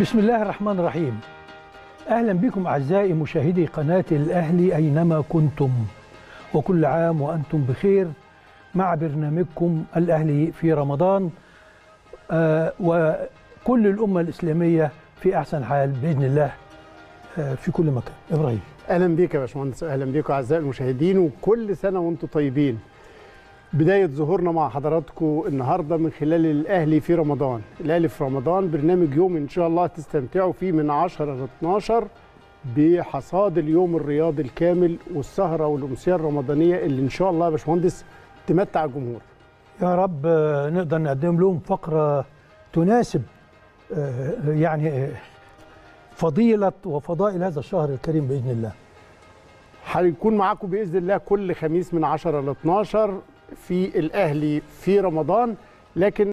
بسم الله الرحمن الرحيم. أهلا بكم أعزائي مشاهدي قناة الاهلي أينما كنتم. وكل عام وأنتم بخير مع برنامجكم الأهلي في رمضان. آه وكل الأمة الإسلامية في أحسن حال بإذن الله آه في كل مكان. إبراهيم. أهلا بيك يا باشمهندس أهلا بيكم أعزائي المشاهدين وكل سنة وأنتم طيبين. بداية ظهورنا مع حضراتكم النهارده من خلال الأهلي في رمضان. الأهلي في رمضان برنامج يوم إن شاء الله تستمتعوا فيه من 10 ل 12 بحصاد اليوم الرياضي الكامل والسهرة والأمسية الرمضانية اللي إن شاء الله يا باشمهندس تمتع الجمهور. يا رب آه، نقدر نقدم لهم فقرة تناسب آه، يعني آه، فضيلة وفضائل هذا الشهر الكريم بإذن الله. هيكون معاكم بإذن الله كل خميس من 10 ل 12 في الأهلي في رمضان لكن